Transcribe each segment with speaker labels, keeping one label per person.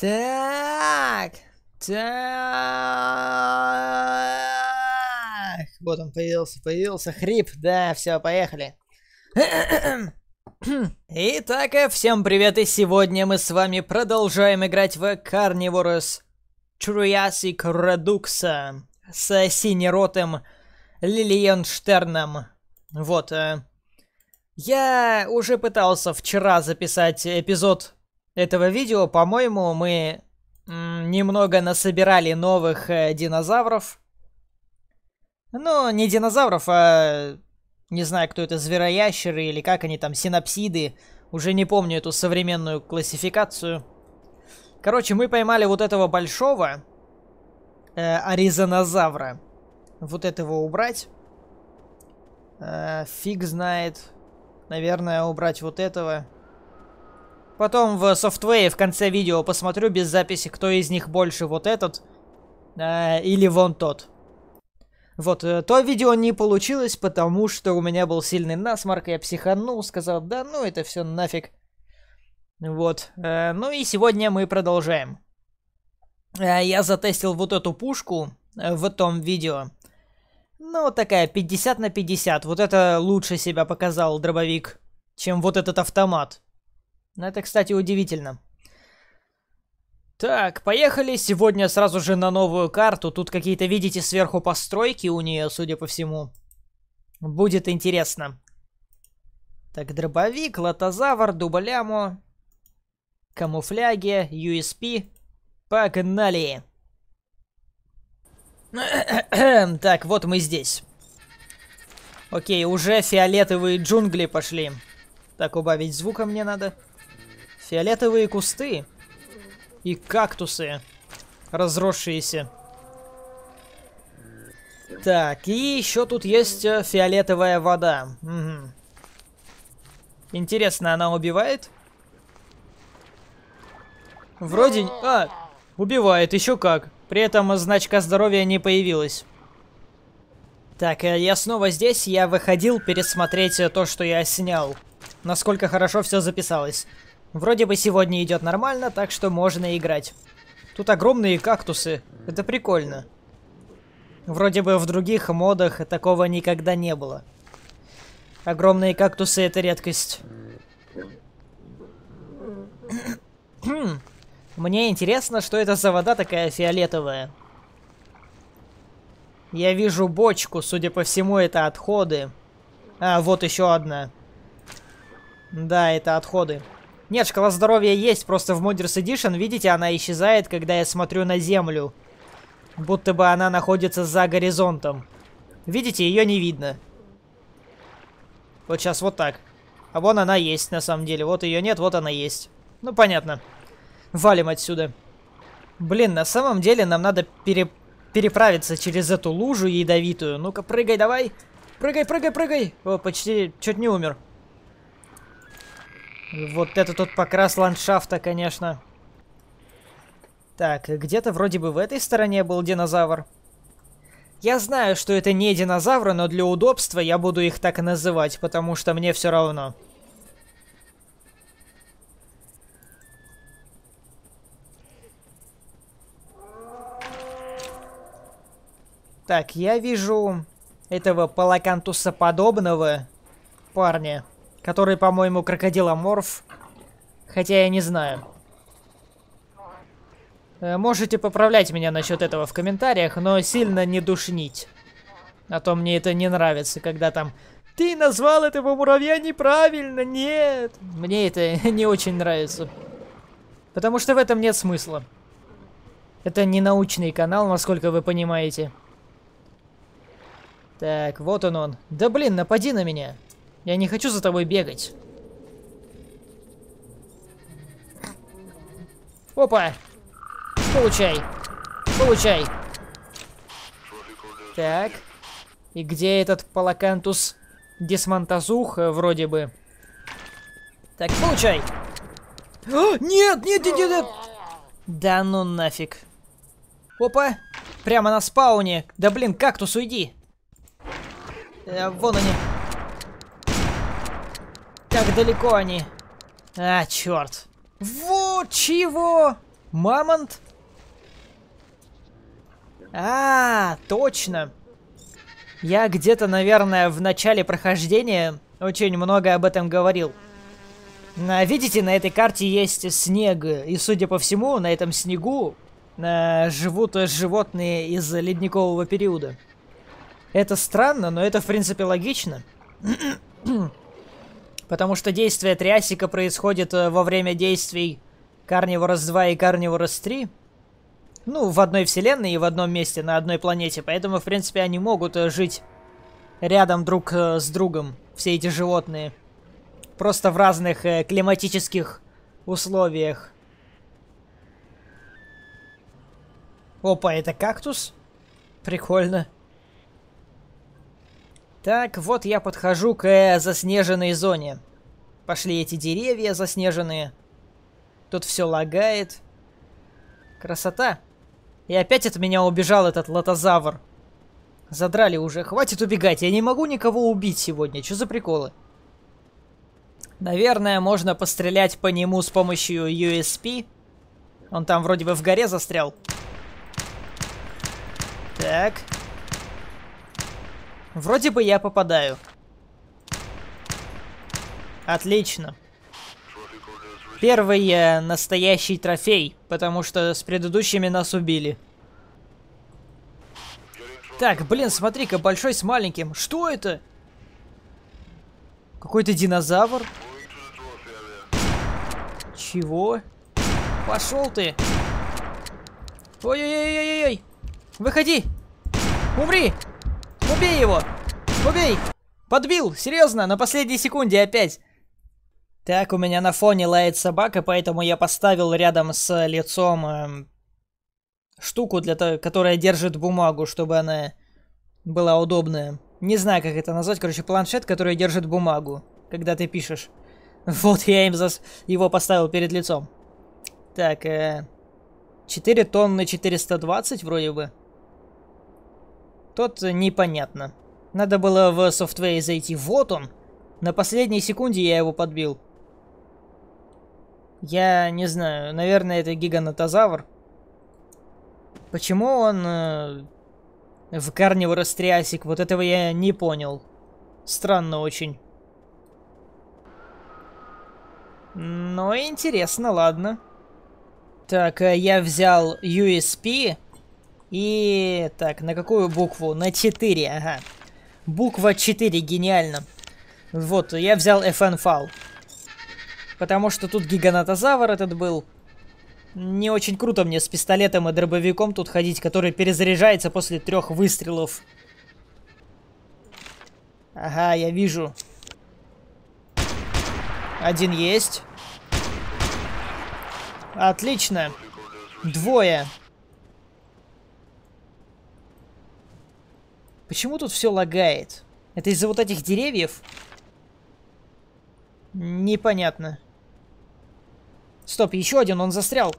Speaker 1: Так, так. Вот он появился, появился. Хрип, да, все, поехали. Итак, э, всем привет, и сегодня мы с вами продолжаем играть в Carnivorous Triassic Redux с синеротым Лилиенштерном. Вот. э, Я уже пытался вчера записать эпизод этого видео, по-моему, мы немного насобирали новых э, динозавров. Ну, не динозавров, а... Не знаю, кто это, звероящеры или как они там, синапсиды. Уже не помню эту современную классификацию. Короче, мы поймали вот этого большого э, аризонозавра. Вот этого убрать. Э, фиг знает. Наверное, убрать вот этого. Потом в софтвее в конце видео посмотрю без записи, кто из них больше, вот этот э, или вон тот. Вот, э, то видео не получилось, потому что у меня был сильный насморк, я психанул, сказал, да ну это все нафиг. Вот, э, ну и сегодня мы продолжаем. Э, я затестил вот эту пушку э, в том видео. Ну, такая 50 на 50. Вот это лучше себя показал дробовик, чем вот этот автомат. Ну, это, кстати, удивительно. Так, поехали сегодня сразу же на новую карту. Тут какие-то, видите, сверху постройки у нее, судя по всему. Будет интересно. Так, дробовик, лотозавр, дублямо, камуфляги, USP. Погнали! так, вот мы здесь. Окей, уже фиолетовые джунгли пошли. Так, убавить звука мне надо. Фиолетовые кусты. И кактусы. Разросшиеся. Так, и еще тут есть э, фиолетовая вода. Угу. Интересно, она убивает? Вроде... А, убивает, еще как. При этом значка здоровья не появилась. Так, э, я снова здесь. Я выходил пересмотреть э, то, что я снял. Насколько хорошо все записалось. Вроде бы сегодня идет нормально, так что можно играть. Тут огромные кактусы. Это прикольно. Вроде бы в других модах такого никогда не было. Огромные кактусы это редкость. Мне интересно, что это за вода такая фиолетовая. Я вижу бочку, судя по всему, это отходы. А, вот еще одна. Да, это отходы. Нет, шкала здоровья есть, просто в Moders Edition, видите, она исчезает, когда я смотрю на землю. Будто бы она находится за горизонтом. Видите, ее не видно. Вот сейчас вот так. А вон она есть, на самом деле. Вот ее нет, вот она есть. Ну, понятно. Валим отсюда. Блин, на самом деле нам надо пере... переправиться через эту лужу ядовитую. Ну-ка, прыгай давай. Прыгай, прыгай, прыгай. О, почти чуть не умер. Вот это тут покрас ландшафта, конечно. Так, где-то вроде бы в этой стороне был динозавр. Я знаю, что это не динозавры, но для удобства я буду их так называть, потому что мне все равно. Так, я вижу этого палакантуса подобного парня. Который, по-моему, крокодиломорф. Хотя я не знаю. Э, можете поправлять меня насчет этого в комментариях, но сильно не душнить. А то мне это не нравится, когда там... Ты назвал этого муравья неправильно, нет! Мне это не очень нравится. Потому что в этом нет смысла. Это не научный канал, насколько вы понимаете. Так, вот он он. Да блин, напади на меня. Я не хочу за тобой бегать. Опа! Получай! Получай! Так. И где этот Палакантус Десмонтазух, э, вроде бы? Так, получай! О, нет, нет, нет, нет, нет! Да ну нафиг. Опа! Прямо на спауне. Да блин, кактус, уйди. Э, вон они. Как далеко они. А, черт. Вот чего? Мамонт? А, точно. Я где-то, наверное, в начале прохождения очень много об этом говорил. Видите, на этой карте есть снег, и, судя по всему, на этом снегу э, живут животные из ледникового периода. Это странно, но это, в принципе, логично. Потому что действие Триасика происходит э, во время действий Carnivorous 2 и Carnivorous 3. Ну, в одной вселенной и в одном месте, на одной планете. Поэтому, в принципе, они могут э, жить рядом друг э, с другом, все эти животные. Просто в разных климатических условиях. Опа, это кактус? Прикольно. Так, вот я подхожу к э, заснеженной зоне. Пошли эти деревья заснеженные. Тут все лагает. Красота. И опять от меня убежал этот лотозавр. Задрали уже. Хватит убегать. Я не могу никого убить сегодня. Что за приколы? Наверное, можно пострелять по нему с помощью USP. Он там вроде бы в горе застрял. Так. Вроде бы я попадаю. Отлично. Первый э, настоящий трофей, потому что с предыдущими нас убили. Так, блин, смотри-ка, большой с маленьким. Что это? Какой-то динозавр? Чего? Пошел ты! Ой-ой-ой-ой-ой! Выходи! Умри! Убей его! Убей! Подбил! Серьезно, на последней секунде опять! Так, у меня на фоне лает собака, поэтому я поставил рядом с лицом э, штуку, для того, которая держит бумагу, чтобы она была удобная. Не знаю, как это назвать. Короче, планшет, который держит бумагу, когда ты пишешь. Вот я им зас... его поставил перед лицом. Так, э, 4 тонны 420 вроде бы. Тут непонятно. Надо было в софтвей зайти. Вот он. На последней секунде я его подбил. Я не знаю. Наверное, это гиганотозавр. Почему он э, в Карнивор Триасик? Вот этого я не понял. Странно очень. Но интересно, ладно. Так, э, я взял USP. И... Так, на какую букву? На 4, ага. Буква 4, гениально. Вот, я взял FN фал. Потому что тут гиганотозавр этот был. Не очень круто мне с пистолетом и дробовиком тут ходить, который перезаряжается после трех выстрелов. Ага, я вижу. Один есть. Отлично. Двое. Почему тут все лагает? Это из-за вот этих деревьев? Непонятно. Стоп, еще один, он застрял.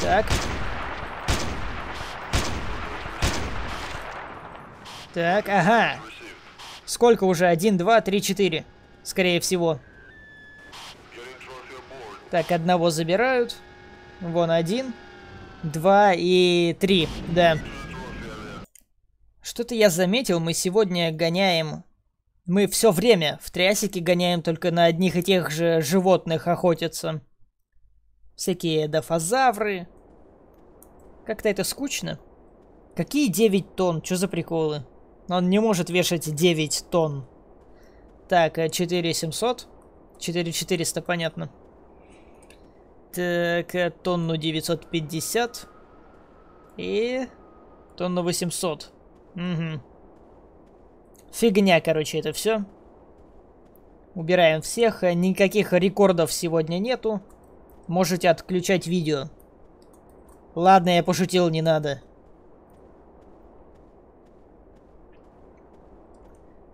Speaker 1: Так. Так, ага. Сколько уже? Один, два, три, четыре. Скорее всего. Так, одного забирают. Вон один. Два и три, да. Что-то я заметил, мы сегодня гоняем... Мы все время в Триасике гоняем только на одних и тех же животных охотиться. Всякие дофазавры. Как-то это скучно. Какие 9 тонн? Что за приколы? Он не может вешать 9 тонн. Так, 4700. 4400, понятно. Так, э, тонну 950. И тонну 800. Угу. Фигня, короче, это все. Убираем всех. Никаких рекордов сегодня нету. Можете отключать видео. Ладно, я пошутил, не надо.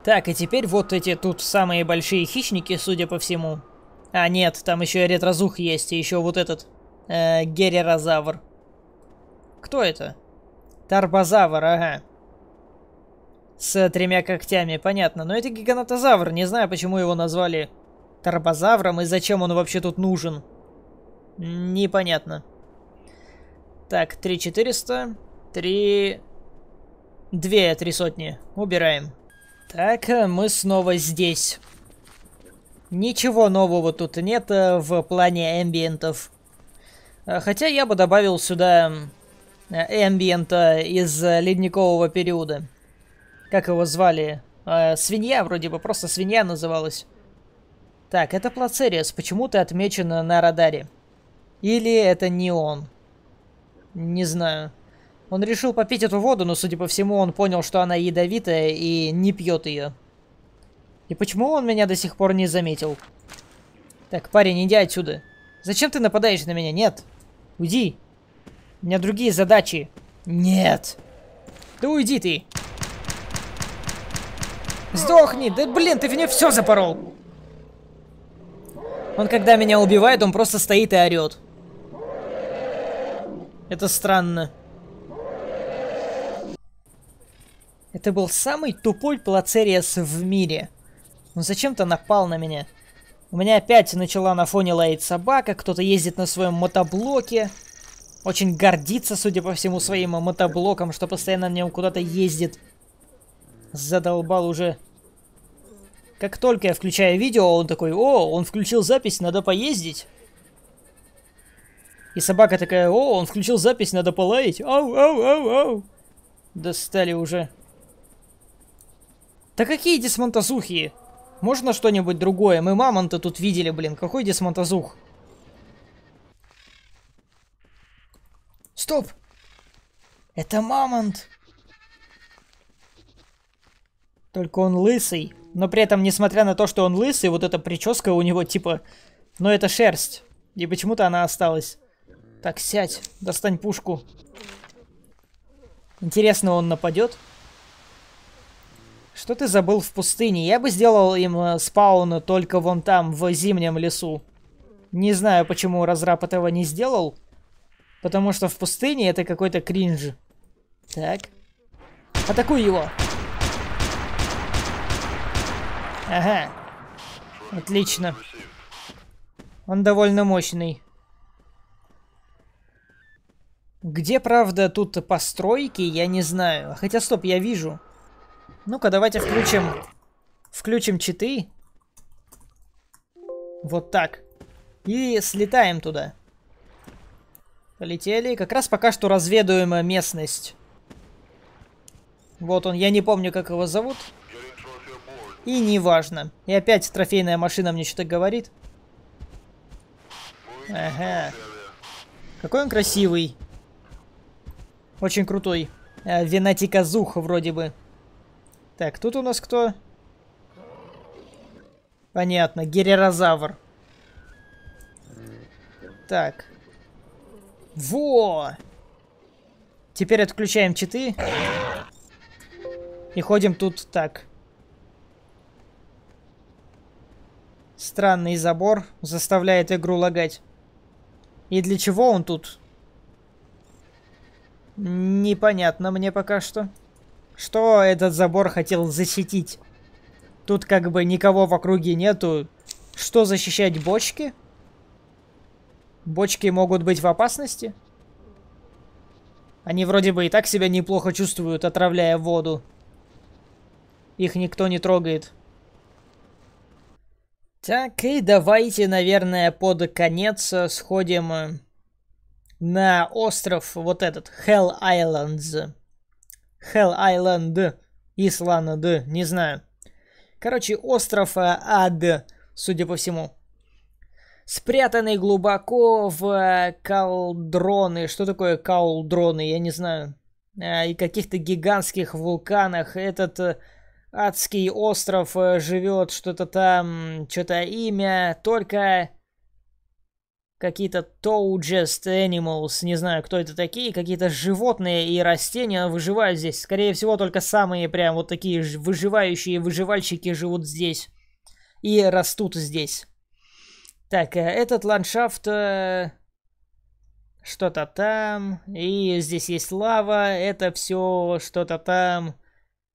Speaker 1: Так, и теперь вот эти тут самые большие хищники, судя по всему. А, нет, там еще и ретрозух есть, и еще вот этот... Э, герерозавр. Кто это? Тарбозавр, ага. С тремя когтями, понятно. Но это гигантозавр, не знаю, почему его назвали Тарбозавром и зачем он вообще тут нужен. Непонятно. Так, 3400, 3... Две три сотни. Убираем. Так, мы снова здесь. Ничего нового тут нет э, в плане эмбиентов. Э, хотя я бы добавил сюда э, эмбиента из ледникового периода. Как его звали? Свинья вроде бы, просто свинья называлась. Так, это Плацериус, почему-то отмечен на радаре. Или это не он? Не знаю. Он решил попить эту воду, но, судя по всему, он понял, что она ядовитая и не пьет ее. И почему он меня до сих пор не заметил? Так, парень, иди отсюда. Зачем ты нападаешь на меня? Нет. Уйди. У меня другие задачи. Нет. Да уйди ты. Сдохни. Да блин, ты в нее все запорол. Он когда меня убивает, он просто стоит и орет. Это странно. Это был самый тупой Плацериас в мире. Он зачем-то напал на меня. У меня опять начала на фоне лаять собака, кто-то ездит на своем мотоблоке. Очень гордится, судя по всему, своим мотоблоком, что постоянно на нем куда-то ездит. Задолбал уже. Как только я включаю видео, он такой, о, он включил запись, надо поездить. И собака такая, о, он включил запись, надо полаять. Ау, ау, ау, ау. Достали уже. Да какие десмонтазухи? Можно что-нибудь другое? Мы мамонта тут видели, блин. Какой десмонтазух? Стоп! Это мамонт! Только он лысый. Но при этом, несмотря на то, что он лысый, вот эта прическа у него типа... Ну это шерсть. И почему-то она осталась. Так, сядь. Достань пушку. Интересно, он нападет? Что ты забыл в пустыне? Я бы сделал им э, спаун только вон там, в зимнем лесу. Не знаю, почему разраб этого не сделал. Потому что в пустыне это какой-то кринж. Так. Атакуй его. Ага. Отлично. Он довольно мощный. Где, правда, тут постройки, я не знаю. Хотя, стоп, я вижу. Ну-ка, давайте включим... Включим читы. Вот так. И слетаем туда. Полетели. Как раз пока что разведываем местность. Вот он, я не помню, как его зовут. И неважно. И опять трофейная машина мне что-то говорит. Ага. Какой он красивый. Очень крутой. Э, Венатиказух вроде бы. Так, тут у нас кто? Понятно, герерозавр. Так. Во! Теперь отключаем читы. И ходим тут так. Странный забор заставляет игру лагать. И для чего он тут? Непонятно мне пока что. Что этот забор хотел защитить? Тут как бы никого в округе нету. Что защищать бочки? Бочки могут быть в опасности? Они вроде бы и так себя неплохо чувствуют, отравляя воду. Их никто не трогает. Так, и давайте, наверное, под конец сходим на остров вот этот, Hell Islands. Hell Island, Исланд, не знаю. Короче, остров э, Ад, судя по всему. Спрятанный глубоко в э, калдроны. Что такое калдроны, я не знаю. Э, и каких-то гигантских вулканах. Этот адский остров живет что-то там, что-то имя. Только какие-то Toadjust Animals, не знаю, кто это такие, какие-то животные и растения выживают здесь. Скорее всего, только самые прям вот такие выживающие выживальщики живут здесь и растут здесь. Так, э, этот ландшафт... Э, что-то там, и здесь есть лава, это все что-то там,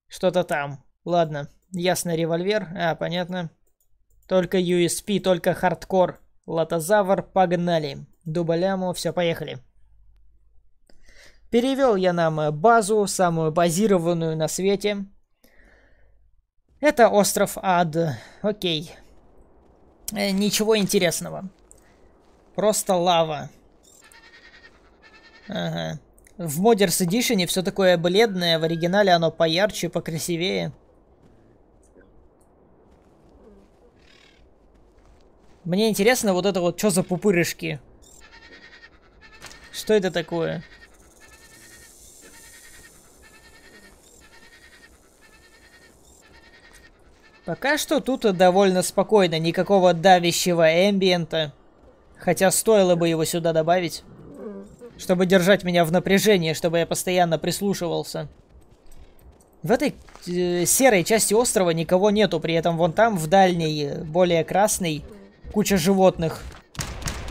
Speaker 1: что-то там. Ладно, ясно, револьвер, а, понятно. Только USP, только хардкор. Лотозавр, погнали. Дубляму, все, поехали. Перевел я нам базу, самую базированную на свете. Это остров Ад. Окей. Э, ничего интересного. Просто лава. Ага. В Modders Edition все такое бледное, в оригинале оно поярче, покрасивее. Мне интересно вот это вот, что за пупырышки? Что это такое? Пока что тут довольно спокойно, никакого давящего эмбиента. Хотя стоило бы его сюда добавить. Чтобы держать меня в напряжении, чтобы я постоянно прислушивался. В этой э, серой части острова никого нету, при этом вон там, в дальней, более красной, куча животных.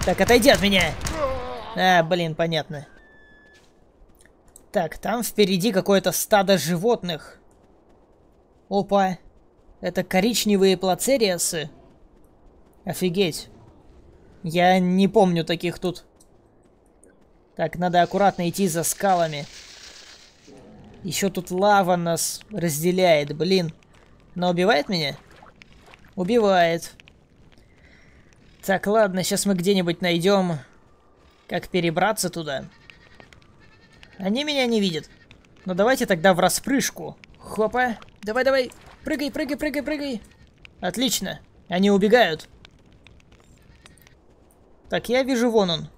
Speaker 1: Так, отойди от меня! А, блин, понятно. Так, там впереди какое-то стадо животных. Опа. Это коричневые плацериасы? Офигеть. Я не помню таких тут. Так, надо аккуратно идти за скалами. Еще тут лава нас разделяет, блин. Она убивает меня? Убивает. Так, ладно, сейчас мы где-нибудь найдем, как перебраться туда. Они меня не видят. Ну давайте тогда в распрыжку. Хопа. Давай, давай. Прыгай, прыгай, прыгай, прыгай. Отлично. Они убегают. Так, я вижу, вон он.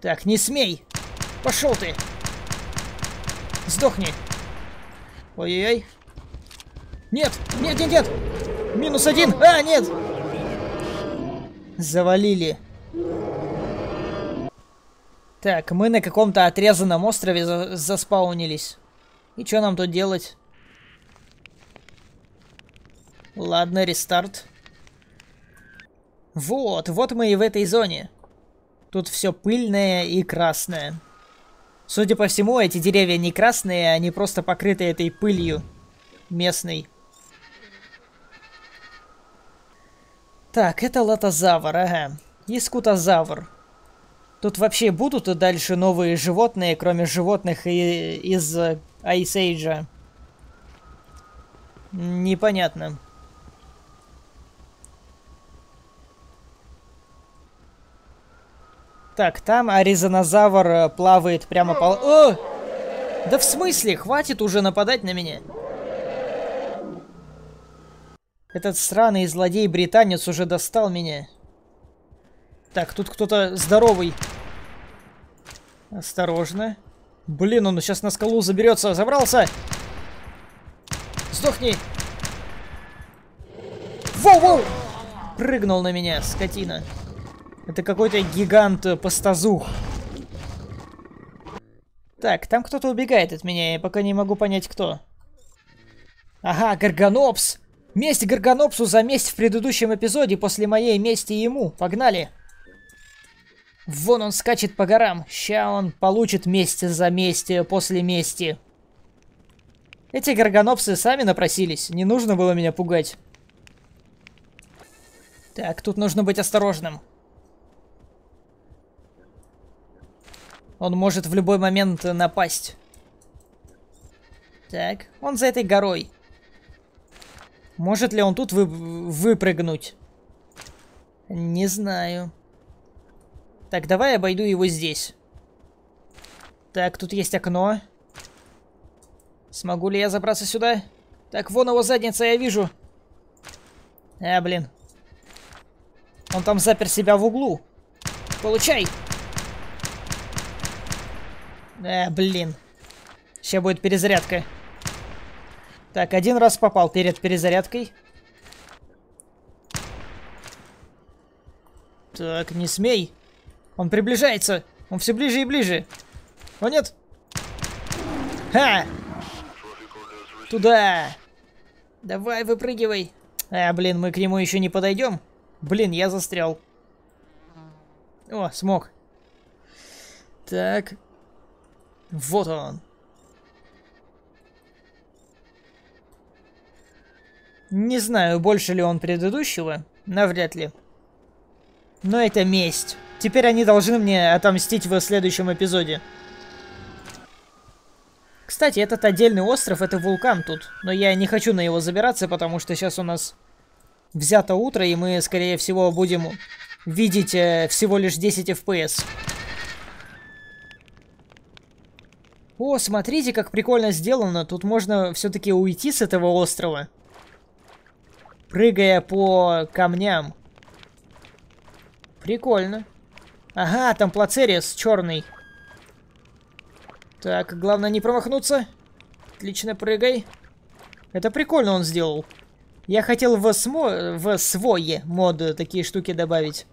Speaker 1: Так, не смей. Пошел ты. Сдохни. Ой-ой-ой. Нет, нет, нет, нет. Минус один. А, нет. Завалили. Так, мы на каком-то отрезанном острове за заспаунились. И что нам тут делать? Ладно, рестарт. Вот, вот мы и в этой зоне. Тут все пыльное и красное. Судя по всему, эти деревья не красные, они просто покрыты этой пылью местной. Так, это лотозавр, ага. И. Тут вообще будут и дальше новые животные, кроме животных и из Ice Age? Непонятно. Так, там аризонозавр э, плавает прямо по... О! Да в смысле? Хватит уже нападать на меня. Этот сраный злодей-британец уже достал меня. Так, тут кто-то здоровый. Осторожно. Блин, он сейчас на скалу заберется. Забрался! Сдохни! Воу-воу! Прыгнул на меня, скотина. Это какой-то гигант-пастазух. Так, там кто-то убегает от меня, я пока не могу понять, кто. Ага, Гарганопс! Месть Гарганопсу за месть в предыдущем эпизоде после моей мести ему. Погнали! Вон он скачет по горам. Ща он получит месть за месть после мести. Эти Гарганопсы сами напросились. Не нужно было меня пугать. Так, тут нужно быть осторожным. Он может в любой момент напасть. Так, он за этой горой. Может ли он тут вы выпрыгнуть? Не знаю. Так, давай обойду его здесь. Так, тут есть окно. Смогу ли я забраться сюда? Так, вон его задница, я вижу. А, блин. Он там запер себя в углу. Получай! Э, блин. Сейчас будет перезарядка. Так, один раз попал перед перезарядкой. Так, не смей. Он приближается. Он все ближе и ближе. О, нет. Ха! Туда! Давай, выпрыгивай. А, блин, мы к нему еще не подойдем. Блин, я застрял. О, смог. Так. Вот он. Не знаю, больше ли он предыдущего. Навряд ли. Но это месть. Теперь они должны мне отомстить в следующем эпизоде. Кстати, этот отдельный остров, это вулкан тут. Но я не хочу на него забираться, потому что сейчас у нас взято утро, и мы, скорее всего, будем видеть э, всего лишь 10 FPS. О, смотрите, как прикольно сделано. Тут можно все-таки уйти с этого острова. Прыгая по камням. Прикольно. Ага, там плацерис черный. Так, главное не промахнуться. Отлично, прыгай. Это прикольно он сделал. Я хотел в, смо... в свой мод такие штуки добавить.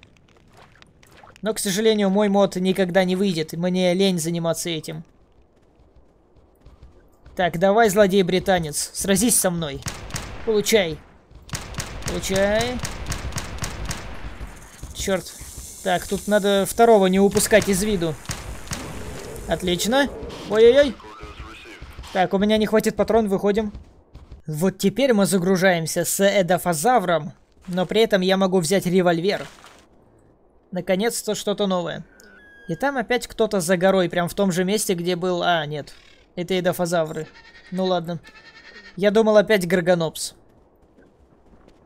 Speaker 1: Но, к сожалению, мой мод никогда не выйдет. Мне лень заниматься этим. Так, давай, злодей-британец, сразись со мной. Получай. Получай. Черт. Так, тут надо второго не упускать из виду. Отлично. Ой-ой-ой. Так, у меня не хватит патрон, выходим. Вот теперь мы загружаемся с эдофазавром, но при этом я могу взять револьвер. Наконец-то что-то новое. И там опять кто-то за горой, прям в том же месте, где был... А, нет. Это эдофазавры. Ну ладно. Я думал опять Гарганопс.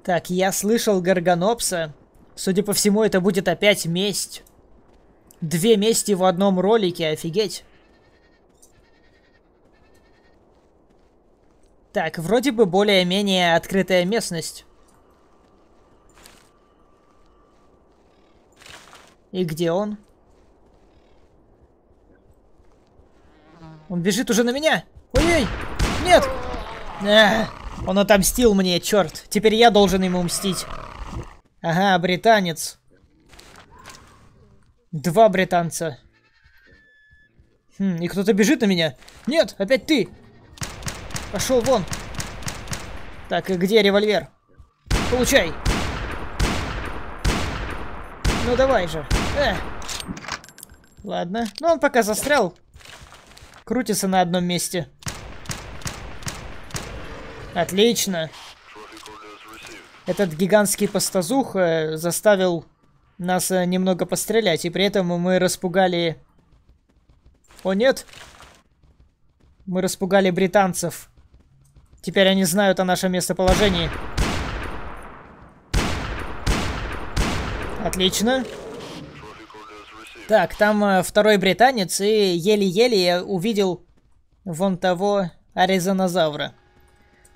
Speaker 1: Так, я слышал Гарганопса. Судя по всему, это будет опять месть. Две мести в одном ролике, офигеть. Так, вроде бы более-менее открытая местность. И где он? Он бежит уже на меня! Ой-ой! Нет! А, он отомстил мне, черт. Теперь я должен ему мстить. Ага, британец. Два британца. Хм, и кто-то бежит на меня. Нет, опять ты. Пошел вон. Так, и где револьвер? Получай. Ну давай же. Э. Ладно. Ну он пока застрял. Крутится на одном месте. Отлично. Этот гигантский пастозух э, заставил нас э, немного пострелять, и при этом мы распугали... О, нет! Мы распугали британцев. Теперь они знают о нашем местоположении. Отлично. Так, там э, второй британец, и еле-еле я увидел вон того аризонозавра.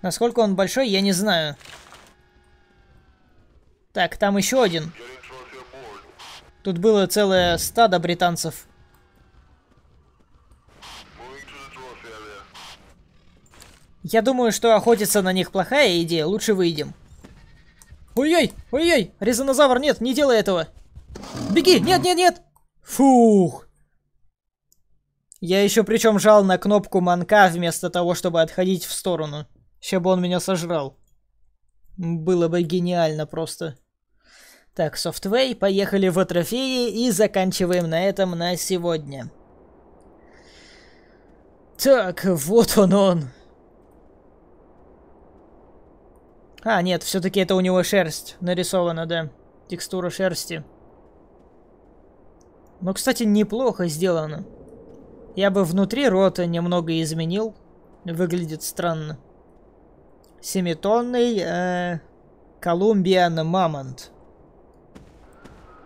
Speaker 1: Насколько он большой, я не знаю. Так, там еще один. Тут было целое стадо британцев. Я думаю, что охотиться на них плохая идея, лучше выйдем. Ой-ой, ой-ой, резонозавр, нет, не делай этого. Беги, нет, нет, нет. Фух. Я еще причем жал на кнопку манка вместо того, чтобы отходить в сторону. Сейчас бы он меня сожрал. Было бы гениально просто. Так, софтвей, поехали в трофеи и заканчиваем на этом на сегодня. Так, вот он он. А, нет, все-таки это у него шерсть нарисована, да. Текстура шерсти. Ну, кстати, неплохо сделано. Я бы внутри рота немного изменил. Выглядит странно. Семитонный э, Колумбиан Мамонт.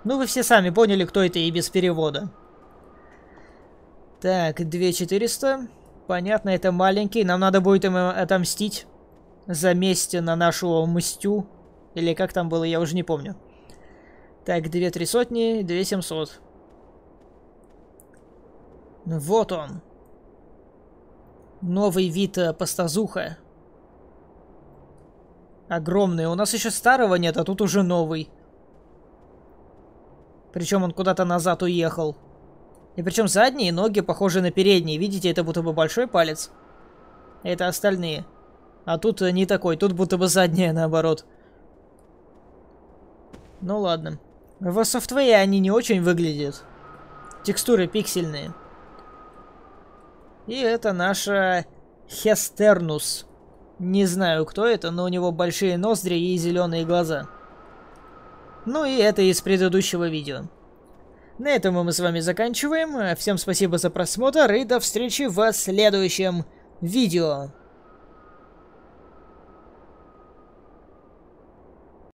Speaker 1: Ну, вы все сами поняли, кто это и без перевода. Так, 2400. Понятно, это маленький. Нам надо будет им отомстить за месть на нашу мстю. Или как там было, я уже не помню. Так, две три сотни, две семьсот. Вот он. Новый вид э, пастазуха. Огромный. У нас еще старого нет, а тут уже новый. Причем он куда-то назад уехал. И причем задние ноги похожи на передние. Видите, это будто бы большой палец. Это остальные. А тут не такой, тут будто бы задняя наоборот. Ну ладно. В софтвее они не очень выглядят. текстуры пиксельные. И это наша Хестернус. Не знаю, кто это, но у него большие ноздри и зеленые глаза. Ну и это из предыдущего видео. На этом мы с вами заканчиваем. Всем спасибо за просмотр и до встречи в следующем видео.